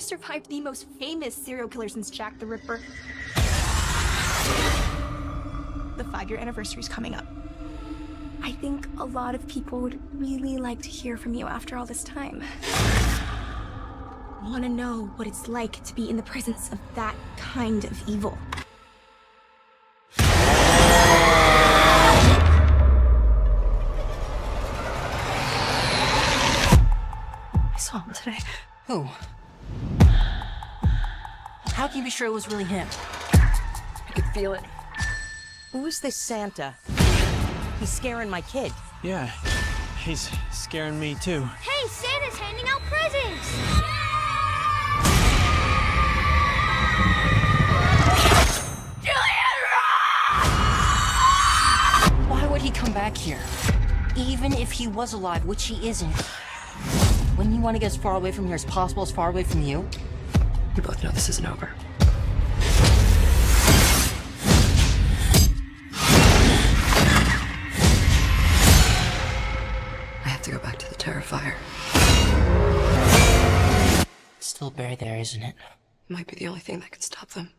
survived the most famous serial killer since Jack the Ripper. The five year anniversary is coming up. I think a lot of people would really like to hear from you after all this time. Want to know what it's like to be in the presence of that kind of evil. I saw him today. Who? How can you be sure it was really him? I could feel it. Who is this Santa? He's scaring my kid. Yeah, he's scaring me too. Hey, Santa's handing out presents! Julian! Why would he come back here? Even if he was alive, which he isn't. Wouldn't you want to get as far away from here as possible, as far away from you? We both know this isn't over. I have to go back to the Terrifier. It's still buried there, isn't it? It might be the only thing that can stop them.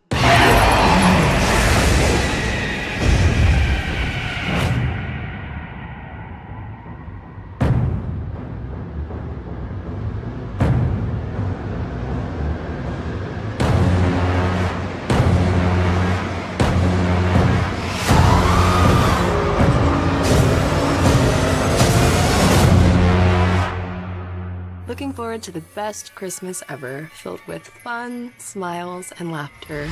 Looking forward to the best Christmas ever, filled with fun, smiles, and laughter.